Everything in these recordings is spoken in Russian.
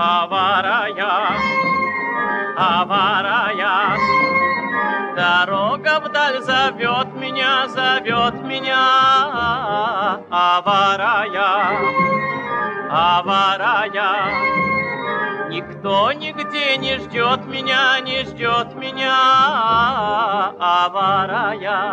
аварая, аварая. Дорога вдаль зовет меня, зовет меня, аварая, аварая. Никто нигде не ждет меня, не ждет меня, аварая.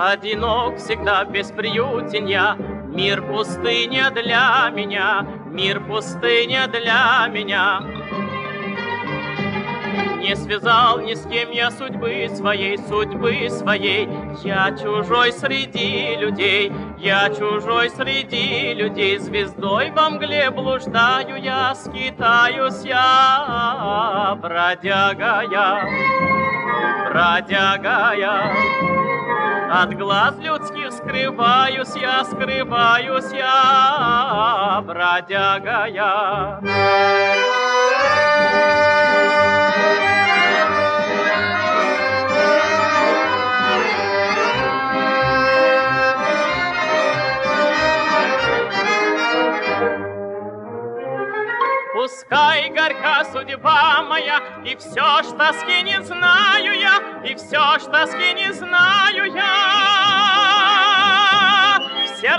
Одинок всегда бесприютен я, Мир пустыня для меня, мир пустыня для меня. Не связал ни с кем я судьбы своей, судьбы своей. Я чужой среди людей, я чужой среди людей. Звездой во мгле блуждаю я, скитаюсь я, бродяга я, бродяга я. От глаз людских скрываюсь я, скрываюсь я, бродяга я. Пускай горька судьба моя, и все ж тоски не знаю я, и все ж тоски не знаю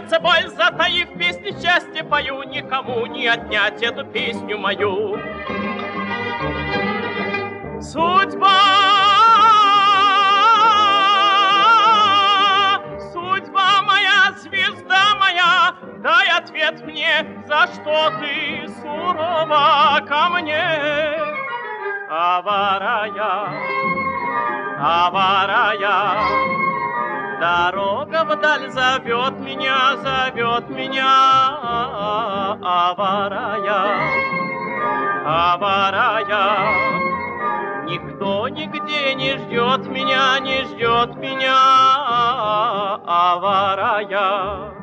сердце боль затаив песни счастья пою, никому не отнять эту песню мою. Судьба, судьба моя, звезда моя, дай ответ мне, за что ты сурова ко мне. Аварая, аварая, Дорога вдаль зовет меня, зовет меня, аварая, аварая. Никто нигде не ждет меня, не ждет меня, аварая.